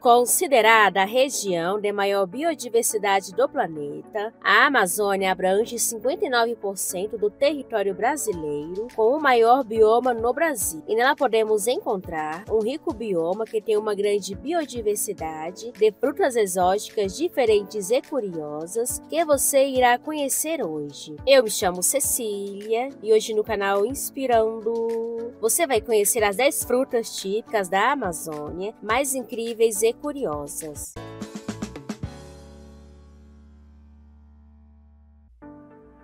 Considerada a região de maior biodiversidade do planeta, a Amazônia abrange 59% do território brasileiro, com o maior bioma no Brasil. E nela podemos encontrar um rico bioma que tem uma grande biodiversidade de frutas exóticas diferentes e curiosas que você irá conhecer hoje. Eu me chamo Cecília e hoje no canal Inspirando você vai conhecer as 10 frutas típicas da Amazônia mais incríveis e e curiosas.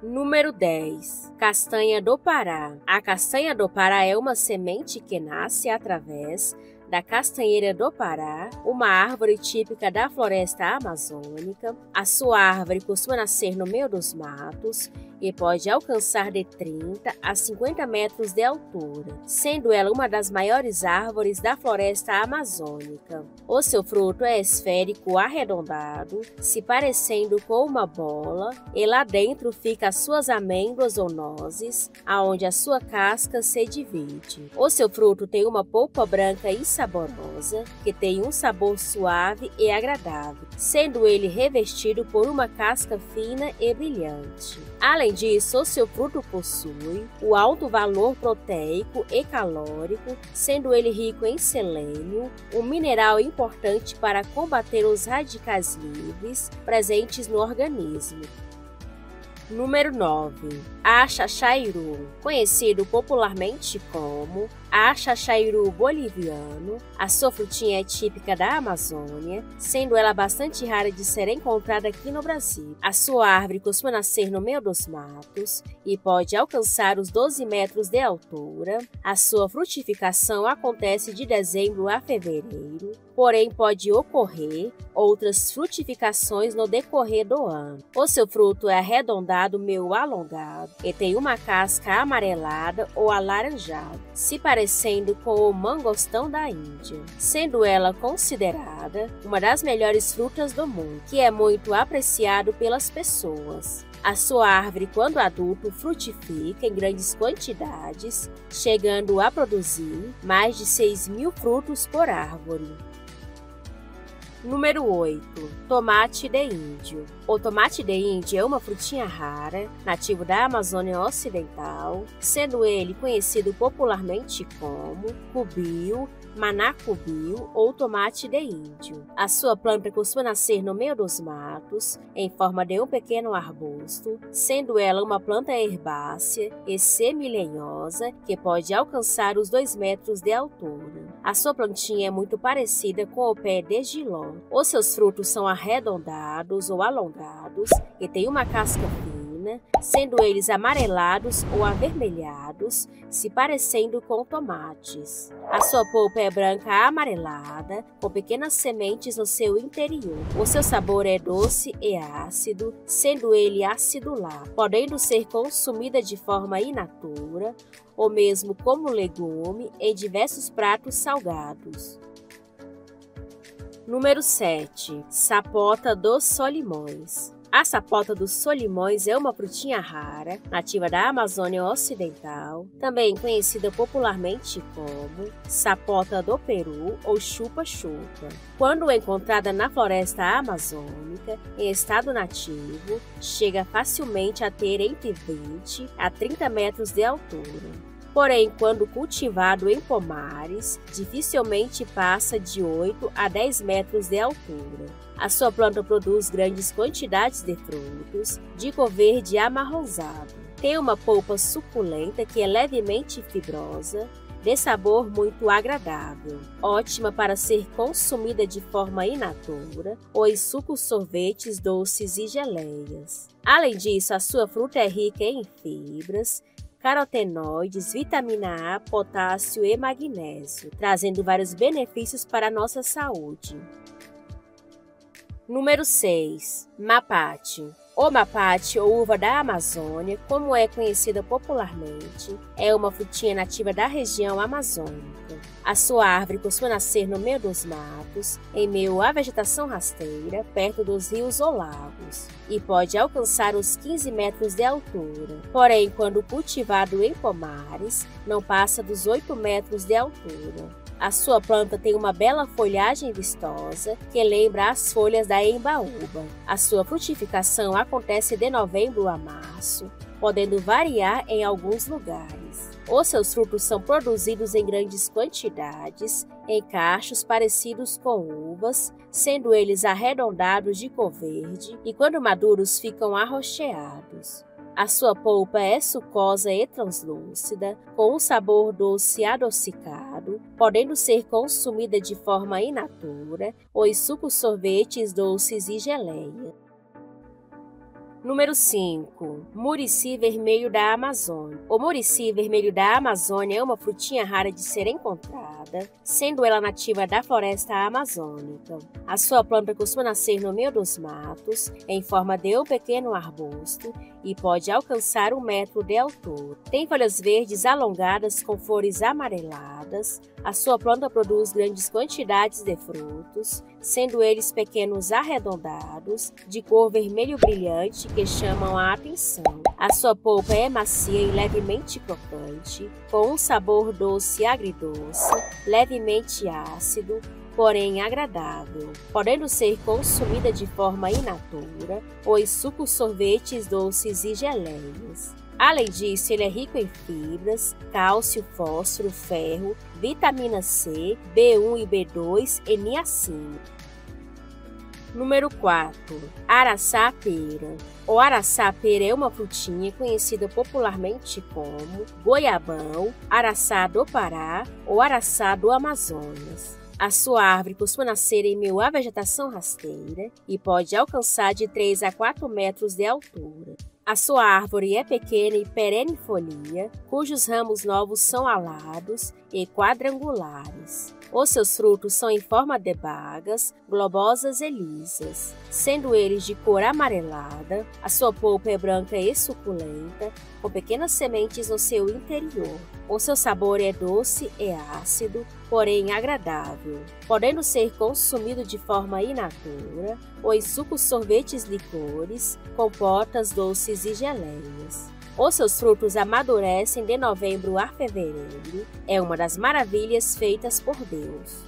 Número 10. Castanha do Pará. A castanha do Pará é uma semente que nasce através da castanheira do Pará, uma árvore típica da floresta amazônica. A sua árvore costuma nascer no meio dos matos e pode alcançar de 30 a 50 metros de altura, sendo ela uma das maiores árvores da floresta amazônica. O seu fruto é esférico arredondado, se parecendo com uma bola, e lá dentro fica as suas amêndoas ou nozes, aonde a sua casca se divide. O seu fruto tem uma polpa branca e saborosa, que tem um sabor suave e agradável, sendo ele revestido por uma casca fina e brilhante. Além disso, seu fruto possui o alto valor proteico e calórico, sendo ele rico em selênio, um mineral importante para combater os radicais livres presentes no organismo. Número 9. Achachairu, conhecido popularmente como Achachairu boliviano. A sua frutinha é típica da Amazônia, sendo ela bastante rara de ser encontrada aqui no Brasil. A sua árvore costuma nascer no meio dos matos e pode alcançar os 12 metros de altura. A sua frutificação acontece de dezembro a fevereiro, porém pode ocorrer outras frutificações no decorrer do ano. O seu fruto é arredondado meio alongado e tem uma casca amarelada ou alaranjada, se parecendo com o mangostão da Índia, sendo ela considerada uma das melhores frutas do mundo, que é muito apreciado pelas pessoas. A sua árvore, quando adulto, frutifica em grandes quantidades, chegando a produzir mais de 6 mil frutos por árvore. Número 8. Tomate de índio. O tomate de índio é uma frutinha rara, nativo da Amazônia Ocidental, sendo ele conhecido popularmente como cubio, manacubio ou tomate de índio. A sua planta costuma nascer no meio dos matos, em forma de um pequeno arbusto, sendo ela uma planta herbácea e semilenhosa que pode alcançar os 2 metros de altura. A sua plantinha é muito parecida com o pé de giló. Os seus frutos são arredondados ou alongados e têm uma casca fina, sendo eles amarelados ou avermelhados, se parecendo com tomates. A sua polpa é branca amarelada, com pequenas sementes no seu interior. O seu sabor é doce e ácido, sendo ele acidular, podendo ser consumida de forma in natura ou mesmo como legume em diversos pratos salgados. Número 7. Sapota dos Solimões. A sapota dos solimões é uma frutinha rara, nativa da Amazônia Ocidental, também conhecida popularmente como sapota do Peru ou chupa-chupa. Quando encontrada na floresta amazônica, em estado nativo, chega facilmente a ter entre 20 a 30 metros de altura. Porém, quando cultivado em pomares, dificilmente passa de 8 a 10 metros de altura. A sua planta produz grandes quantidades de frutos, de cor verde amarronzado. Tem uma polpa suculenta que é levemente fibrosa, de sabor muito agradável, ótima para ser consumida de forma in natura ou em sucos, sorvetes, doces e geleias. Além disso, a sua fruta é rica em fibras, carotenoides, vitamina A, potássio e magnésio, trazendo vários benefícios para a nossa saúde. Número 6. Mapate. O mapate, ou uva da Amazônia, como é conhecida popularmente, é uma frutinha nativa da região amazônica. A sua árvore costuma nascer no meio dos matos, em meio à vegetação rasteira, perto dos rios ou lagos, e pode alcançar os 15 metros de altura. Porém, quando cultivado em pomares, não passa dos 8 metros de altura. A sua planta tem uma bela folhagem vistosa que lembra as folhas da embaúba. A sua frutificação acontece de novembro a março, podendo variar em alguns lugares. Os seus frutos são produzidos em grandes quantidades, em cachos parecidos com uvas, sendo eles arredondados de cor verde e, quando maduros, ficam arroxeados. A sua polpa é sucosa e translúcida, com um sabor doce adocicado, podendo ser consumida de forma in natura ou em sucos sorvetes doces e geleia. Número 5. Murici vermelho da Amazônia. O murici vermelho da Amazônia é uma frutinha rara de ser encontrada, sendo ela nativa da floresta amazônica. A sua planta costuma nascer no meio dos matos, em forma de um pequeno arbusto, e pode alcançar um metro de altura. Tem folhas verdes alongadas com flores amareladas. A sua planta produz grandes quantidades de frutos, sendo eles pequenos arredondados, de cor vermelho brilhante que chamam a atenção. A sua polpa é macia e levemente crocante, com um sabor doce e agridoce, levemente ácido, porém agradável, podendo ser consumida de forma in natura em sucos, sorvetes doces e geleias. Além disso, ele é rico em fibras, cálcio, fósforo, ferro, vitamina C, B1 e B2 e niacina. Número 4. Araçá-pera. O araçá-pera é uma frutinha conhecida popularmente como goiabão, araçá do Pará ou araçá do Amazonas. A sua árvore costuma nascer em meio à vegetação rasteira e pode alcançar de 3 a 4 metros de altura. A sua árvore é pequena e perennifolia, cujos ramos novos são alados e quadrangulares. Os seus frutos são em forma de bagas, globosas e lisas, sendo eles de cor amarelada. A sua polpa é branca e suculenta, com pequenas sementes no seu interior. O seu sabor é doce e ácido, porém agradável, podendo ser consumido de forma in natura ou em sucos, sorvetes, licores, compotas, doces e geleias. Os seus frutos amadurecem de novembro a fevereiro. É uma das maravilhas feitas por Deus.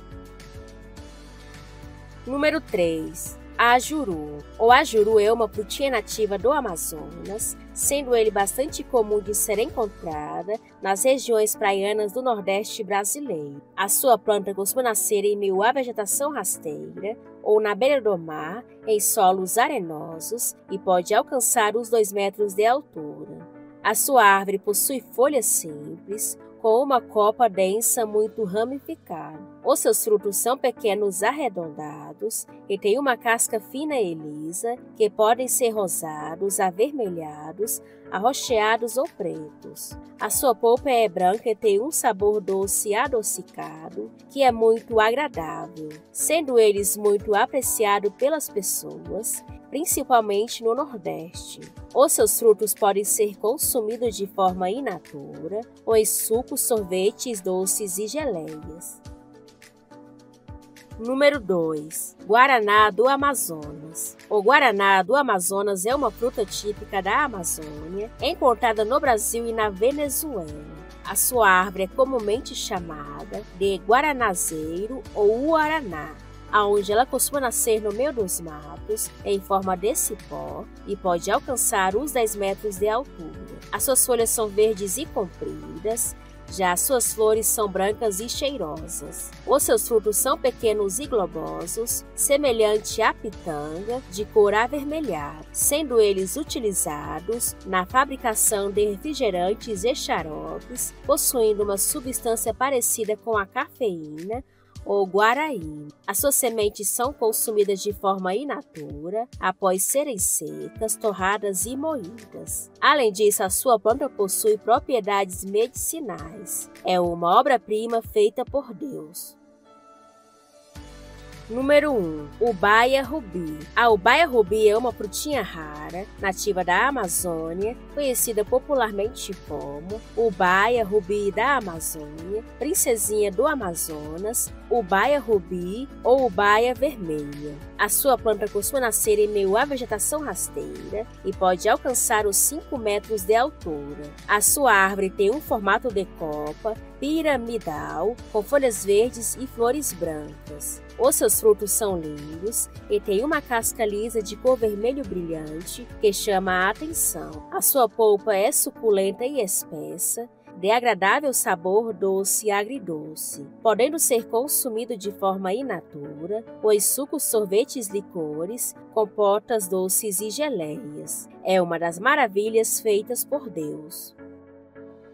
Número 3. Ajuru. O ajuru é uma frutinha nativa do Amazonas, sendo ele bastante comum de ser encontrada nas regiões praianas do Nordeste brasileiro. A sua planta costuma nascer em meio à vegetação rasteira ou na beira do mar, em solos arenosos, e pode alcançar os 2 metros de altura. A sua árvore possui folhas simples, com uma copa densa muito ramificada. Os seus frutos são pequenos arredondados e têm uma casca fina e lisa, que podem ser rosados, avermelhados, arroxeados ou pretos. A sua polpa é branca e tem um sabor doce adocicado, que é muito agradável, sendo eles muito apreciados pelas pessoas principalmente no Nordeste. Os seus frutos podem ser consumidos de forma in natura ou em sucos, sorvetes, doces e geleias. Número 2. Guaraná do Amazonas. O guaraná do Amazonas é uma fruta típica da Amazônia, encontrada no Brasil e na Venezuela. A sua árvore é comumente chamada de guaranazeiro ou uaraná aonde ela costuma nascer no meio dos matos, em forma de cipó, e pode alcançar os 10 metros de altura. As suas folhas são verdes e compridas, já as suas flores são brancas e cheirosas. Os seus frutos são pequenos e globosos, semelhante à pitanga, de cor avermelhada, sendo eles utilizados na fabricação de refrigerantes e xaropes, possuindo uma substância parecida com a cafeína, ou guaraí. As suas sementes são consumidas de forma in natura, após serem secas, torradas e moídas. Além disso, a sua planta possui propriedades medicinais. É uma obra-prima feita por Deus. Número 1. Ubaia rubi. A ubaia rubi é uma frutinha rara, nativa da Amazônia, conhecida popularmente como ubaia rubi da Amazônia, princesinha do Amazonas, ubaia rubi ou ubaia vermelha. A sua planta costuma nascer em meio à vegetação rasteira e pode alcançar os 5 metros de altura. A sua árvore tem um formato de copa piramidal, com folhas verdes e flores brancas. Os seus frutos são lindos e têm uma casca lisa de cor vermelho brilhante que chama a atenção. A sua polpa é suculenta e espessa, de agradável sabor doce e agridoce, podendo ser consumido de forma in natura, pois sucos, sorvetes, licores, compotas doces e geleias. É uma das maravilhas feitas por Deus.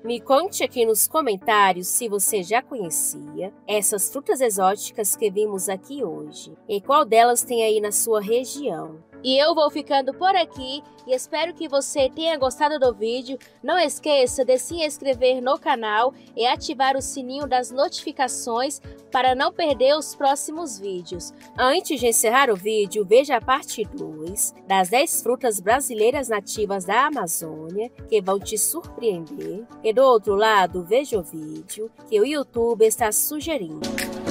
Me conte aqui nos comentários se você já conhecia essas frutas exóticas que vimos aqui hoje e qual delas tem aí na sua região. E eu vou ficando por aqui e espero que você tenha gostado do vídeo. Não esqueça de se inscrever no canal e ativar o sininho das notificações para não perder os próximos vídeos. Antes de encerrar o vídeo, veja a parte 2 das 10 frutas brasileiras nativas da Amazônia que vão te surpreender. E do outro lado, veja o vídeo que o YouTube está sugerindo.